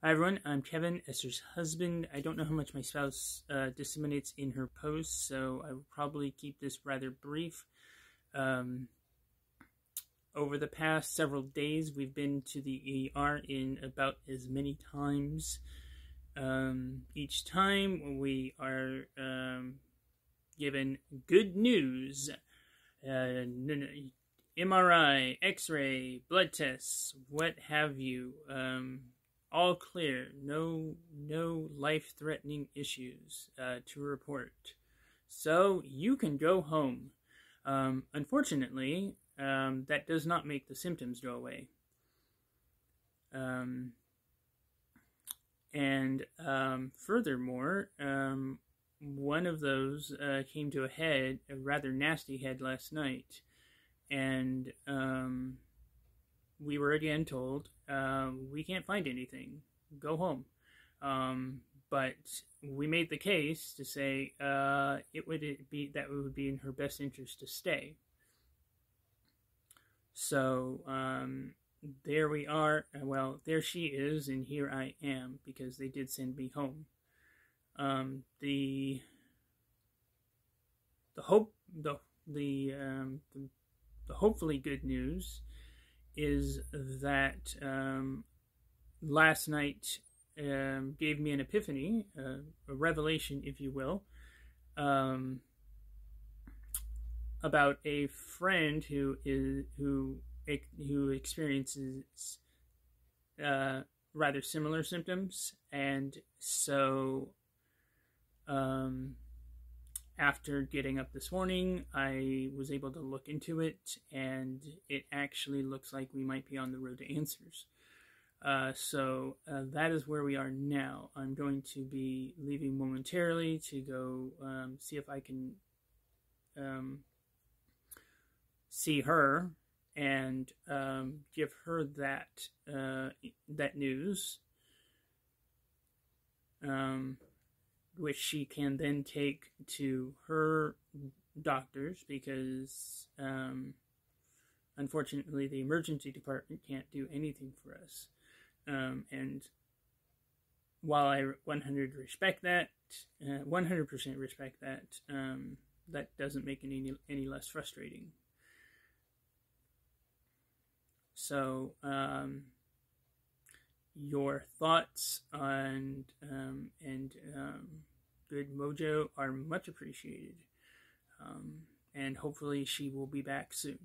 Hi everyone, I'm Kevin, Esther's husband. I don't know how much my spouse uh, disseminates in her posts, so I will probably keep this rather brief. Um, over the past several days, we've been to the ER in about as many times. Um, each time we are um, given good news. Uh, MRI, X-ray, blood tests, what have you. Um, all clear. No, no life-threatening issues uh, to report. So you can go home. Um, unfortunately, um, that does not make the symptoms go away. Um, and um, furthermore, um, one of those uh, came to a head, a rather nasty head last night, and um, we were again told uh, we can't find anything. Go home. Um, but we made the case to say uh, it would be that it would be in her best interest to stay. So um, there we are. Well, there she is, and here I am because they did send me home. Um, the the hope the the, um, the the hopefully good news is that um, last night um, gave me an epiphany, uh, a revelation, if you will, um, about a friend who is who who experiences uh, rather similar symptoms, and so um, after getting up this morning, I was able to look into it, and it actually looks like we might be on the road to answers. Uh, so uh, that is where we are now. I'm going to be leaving momentarily to go um, see if I can um, see her and um, give her that uh, that news. Um, which she can then take to her doctors because um, unfortunately the emergency department can't do anything for us. Um, and while I 100 respect that, uh, 100% respect that, um, that doesn't make it any, any less frustrating. So, um, your thoughts on um, good mojo are much appreciated. Um, and hopefully, she will be back soon.